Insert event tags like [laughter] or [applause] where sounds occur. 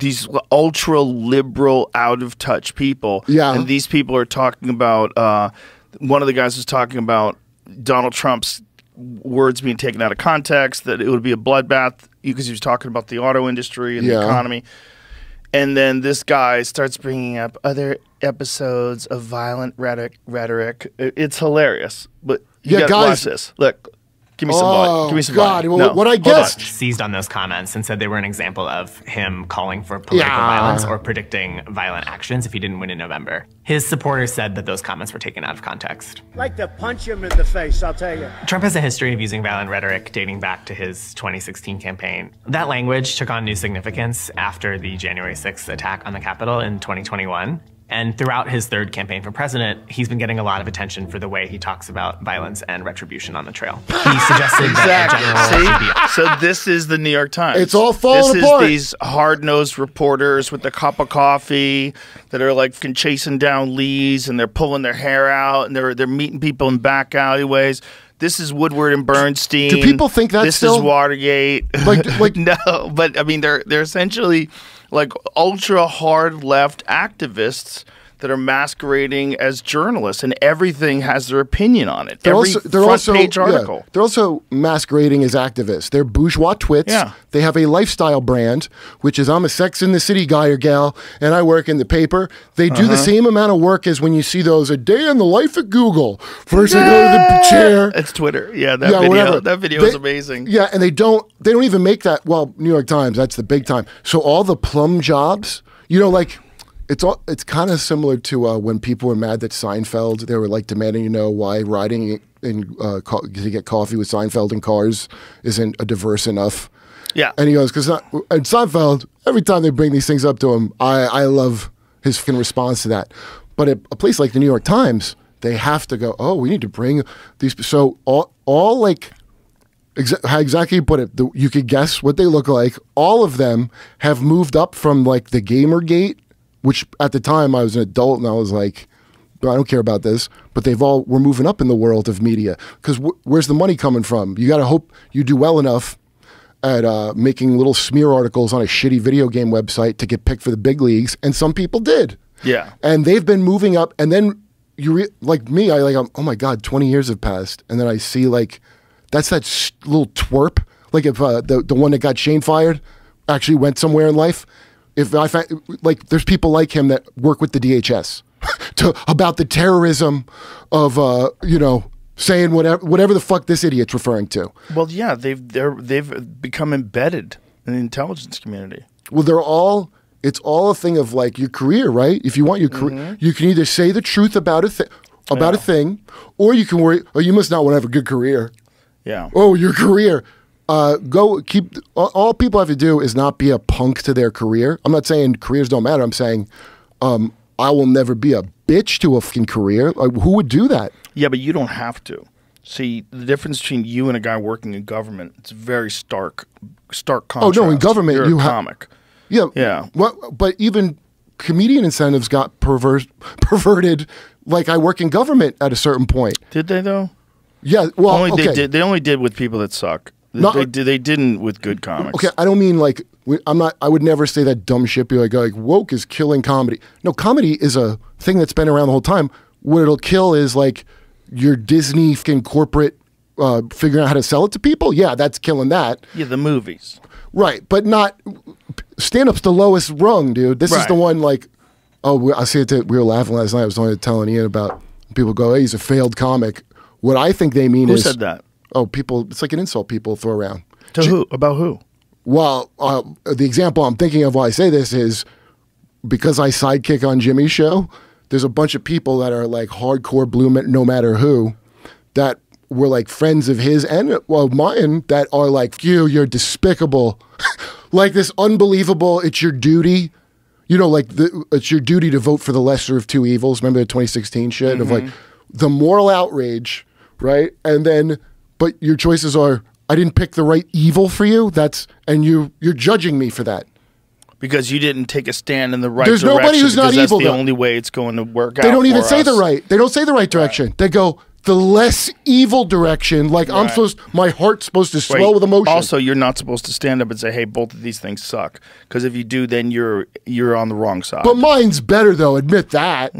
these ultra liberal, out of touch people. Yeah. and these people are talking about. Uh, one of the guys was talking about Donald Trump's words being taken out of context. That it would be a bloodbath because he was talking about the auto industry and Yeah. the economy. And then this guy starts bringing up other episodes of violent rhetoric. rhetoric. It's hilarious, but you Yeah, gotta guys- watch this. Look, give me some. Oh, volume. Give me some. God, volume. well, No, what I hold on. guessed- seized on those comments and said they were an example of him calling for political Yeah. violence or predicting violent actions if he didn't win in November. His supporters said that those comments were taken out of context. like to punch him in the face, I'll tell you. Trump has a history of using violent rhetoric dating back to his 2016 campaign. That language took on new significance after the January 6th attack on the Capitol in 2021. And throughout his third campaign for president, he's been getting a lot of attention for the way he talks about violence and retribution on the trail. [laughs] He suggested that a general Exactly. See, so this is the New York Times. It's all falling this apart. is these hard-nosed reporters with the cup of coffee that are like chasing down Lees and they're pulling their hair out and they're they're meeting people in back alleyways. This is Woodward and Bernstein. Do people think that's this still- is Watergate? [laughs] Like- like- [laughs] no, but I mean they're they're essentially like ultra hard left activists that are masquerading as journalists, and everything has their opinion on it. They're Every also they're front also page yeah, article. they're also masquerading as activists. They're bourgeois twits. Yeah. They have a lifestyle brand, which is I'm a Sex in the City guy or gal, and I work in the paper. They do Uh-huh. the same amount of work as when you see those a day in the life at Google. First I go to the chair. It's Twitter. Yeah, that yeah, video. whatever. That video They- is amazing. Yeah, and they don't they don't even make that. Well, New York Times, that's the big time. So all the plum jobs, you know, like it's all it's kind of similar to uh, when people were mad that Seinfeld. They were like demanding to know why riding in uh, co- to get coffee with Seinfeld in cars isn't a diverse enough. Yeah. And he goes, because and Seinfeld, every time they bring these things up to him, I, I love his fucking response to that. But at a place like the New York Times, they have to go, oh, we need to bring these. So all, all like, exa- how exactly you put it, the, you could guess what they look like. All of them have moved up from like the Gamergate, which at the time I was an adult and I was like, I don't care about this, but they've all we're moving up in the world of media because wh- where's the money coming from? You got to hope you do well enough at uh, making little smear articles on a shitty video game website to get picked for the big leagues, and some people did. Yeah. and they've been moving up, and then you re- like me, I like, I'm, oh my god, twenty years have passed, and then I see like that's that little twerp, like if uh, the the one that got Shane fired actually went somewhere in life. If I find like there's people like him that work with the DHS [laughs] to about the terrorism of uh, you know saying whatever whatever the fuck this idiot's referring to. Well, yeah, they've they're they've become embedded in the intelligence community. Well, they're all. It's all a thing of like your career, right? If you want your career, you can either say the truth about a thing, about a thing, or you can worry. Oh, you must not want to have a good career. Yeah. Oh, your career. Uh, go keep. All, people have to do is not be a punk to their career. I'm not saying careers don't matter. I'm saying um, I will never be a bitch to a fucking career. Like, who would do that? Yeah, but you don't have to. See, the difference between you and a guy working in government, it's very stark, stark contrast. Oh no, in government You're you a have comic. Yeah. Yeah. Well, but even comedian incentives got perver- [laughs] perverted. Like I work in government at a certain point. Did they though? Yeah. Well, only okay. they did. They only did with people that suck. No, they. They didn't with good comics. Okay, I don't mean like I'm not. I would never say that dumb shit. Be like, like woke is killing comedy. No, comedy is a thing that's been around the whole time. What it'll kill is like your Disney fucking corporate uh, figuring out how to sell it to people. Yeah, that's killing that. Yeah, the movies. Right, but not stand up's the lowest rung, dude. This is the one like, oh, I see it. We were laughing last night. I was only telling Ian about people go, hey, he's a failed comic. What I think they mean Who is said that? Oh, people. It's like an insult people throw around. To who? About who? Well, uh, the example I'm thinking of while I say this is because I sidekick on Jimmy's show. There's a bunch of people that are like hardcore blue, no matter who, that were like friends of his and well mine that are like you, you're despicable, [laughs] like this unbelievable. It's your duty, you know, like the, it's your duty to vote for the lesser of two evils. Remember the 2016 shit of like the moral outrage, right? And then, but your choices are I didn't pick the right evil for you. That's and you you're judging me for that. Because you didn't take a stand in the right direction. There's direction. nobody who's not that's evil, the though. only way it's going to work out. They don't even say the right. They don't say the right direction. They go, the less evil direction. Like I'm supposed, my heart's supposed to Wait, swell with emotion. Also, you're not supposed to stand up and say, "Hey, both of these things suck," because if you do, then you're you're on the wrong side. but mine's better though. Admit that.